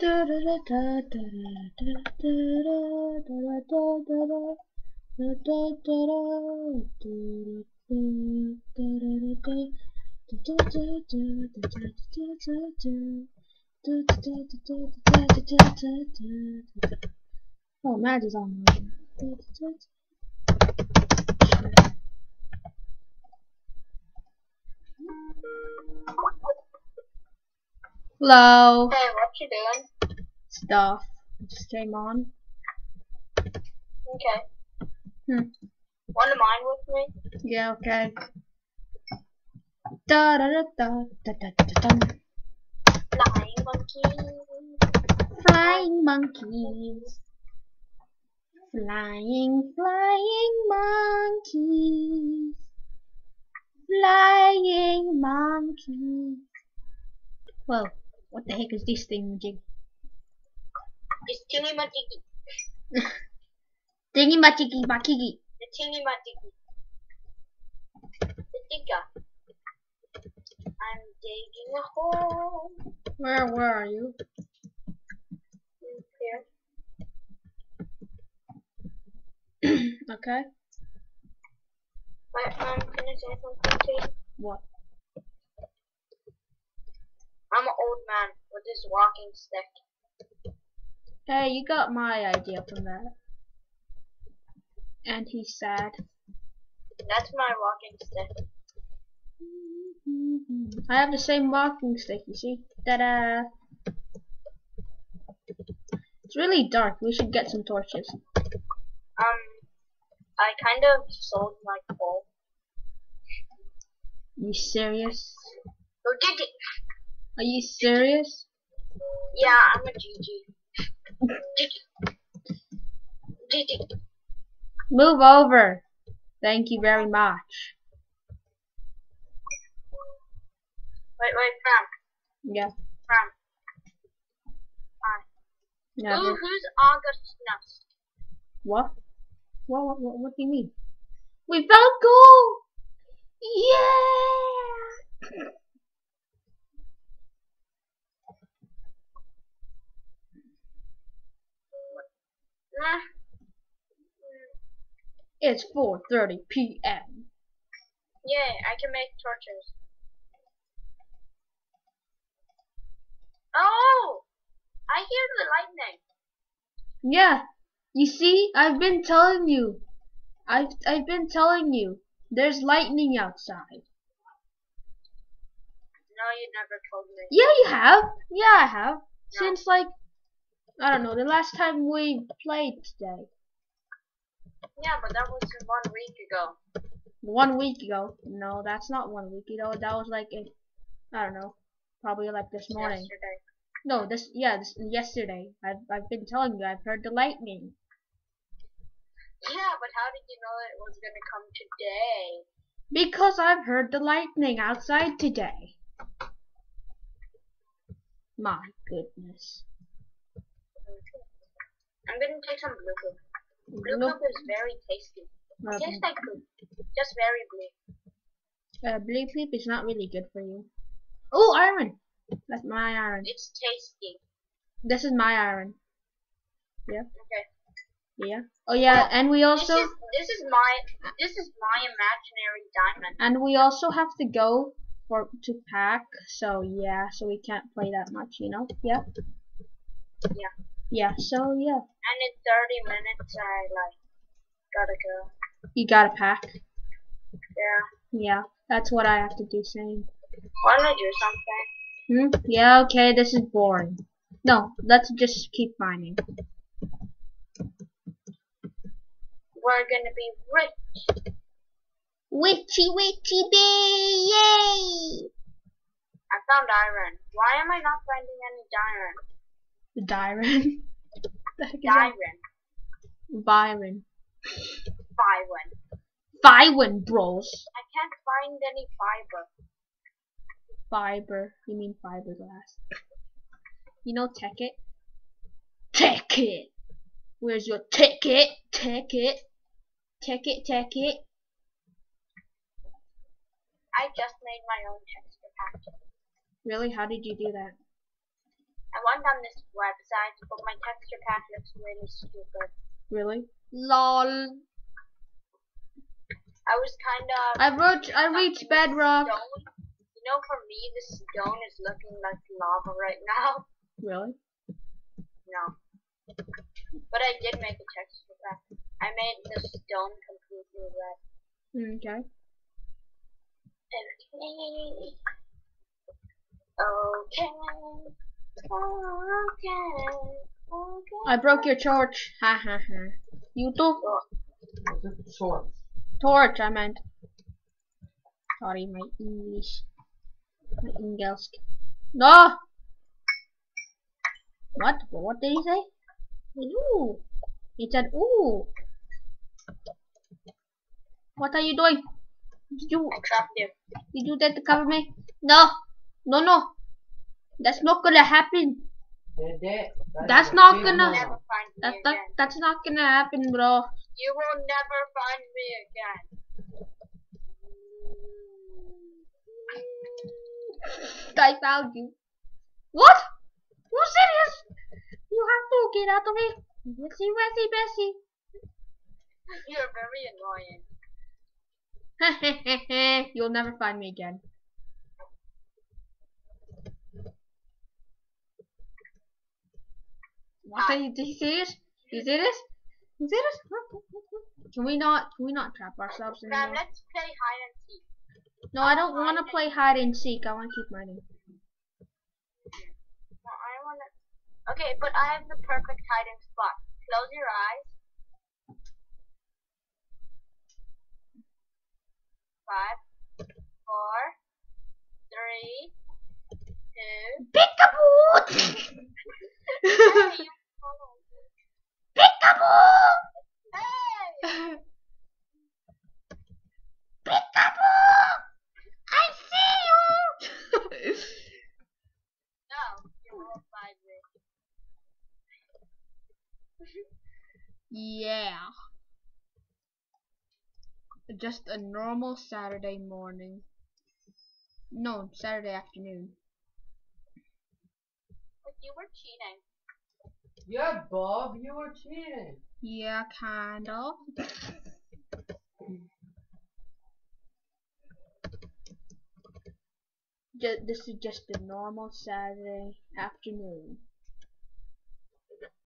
Oh, Matt is on. Hello. Hey, what you doing? Stuff. Just came on. Okay. Hmm. Want to mine with me? Yeah, okay. Da da da da da da da da. Flying monkey. Flying monkeys. Flying, flying monkeys. Flying monkeys. Whoa, what the heck is this thing, Jig? It's tingy matiki. Dingy machiki makiki. The tingy matiki. The digger. I'm digging a hole. Where, where are you? Here. Okay. I'm gonna say something to you. What? I'm an old man with his walking stick. Hey, you got my idea from that. And he's sad. That's my walking stick. I have the same walking stick, you see? Ta-da! It's really dark. We should get some torches. Um, I kind of sold my coal. you serious? Go dig it. Are you serious? Yeah, I'm a GG. it. Move over. Thank you very much. Wait, wait, Fram. Yeah. Fram. Ooh, Never. who's August Nest? What? What, what? What? What do you mean? We found gold! Yeah! It's 4:30 p.m. Yeah, I can make torches. Oh! I hear the lightning. Yeah. You see, I've been telling you. I've I've been telling you. There's lightning outside. No, you never told me. Yeah, you have. Yeah, I have. No. Since like I don't know, the last time we played today. Yeah, but that was one week ago. One week ago. No, that's not one week ago. That was like in, I don't know, probably like this morning. Yesterday. No, this yeah, this yesterday. I've I've been telling you. I've heard the lightning Yeah, but how did you know it was gonna come today? because I've heard the lightning outside today. My goodness. I'm gonna take some blue. Blue No, poop is very tasty. uh, Tastes like poop. Just very blue. uh, blue poop is not really good for you. Oh, iron. That's my iron. It's tasty. This is my iron. Yeah. Okay. Yeah. Oh yeah, and we also this is this is my this is my imaginary diamond. and we also have to go for to pack. So yeah, so we can't play that much, you know. Yeah. Yeah. Yeah. So yeah, And in 30 minutes I like gotta go. you gotta pack. Yeah. Yeah, that's what I have to do. Same. Wanna do something? Hmm? Yeah. Okay. This is boring. No, let's just keep mining. We're gonna be rich. Witchy witchy bee! Yay! I found iron. Why am I not finding any iron? The Dyron. the heck is that? Byron. Byron. Byron, bros. I can't find any fiber. Fiber. You mean fiberglass. You know ticket? Ticket! Where's your ticket? Ticket? Ticket, ticket. I just made my own texture pack. Really? How did you do that? I went on this website, but my texture pack looks really stupid. Really? Lol. I was kind of. I reached I reached bedrock. Stone. You know, for me, the stone is looking like lava right now. Really? No. But I did make a texture pack. I made the stone completely red. Okay. Okay. Okay. Okay. Okay. I broke your torch. Ha ha ha. You too? Short. Torch, I meant. Sorry, my English. My Engelsk. No! What? What did he say? Ooh. He said, ooh. What are you doing? Did you, I trapped you. did you that to cover me? No. No, no. That's not gonna happen. That's not gonna- one. Never That's not, that's not gonna happen, bro. You will never find me again. I found you. What? You serious? You have to get out of here. Bessie, Bessie, Bessie. You're very annoying. You'll never find me again. What are you, are you serious? You serious? You serious? Huh? Can we not, can we not trap ourselves in anymore? let's play hide and seek. No, I don't want to play hide and seek. I want to keep mining. No, I wanna. Okay, but I have the perfect hiding spot. Close your eyes. Five, four, three, two. Peekaboo! Hey, you followed me. Peekaboo! Hey! Peekaboo! I see you! No, you won't find me. Yeah. Just a normal Saturday morning. No, Saturday afternoon. But you were cheating. Yeah, Bob, you were cheating. Yeah, kind of. Ju- This is just a normal Saturday afternoon.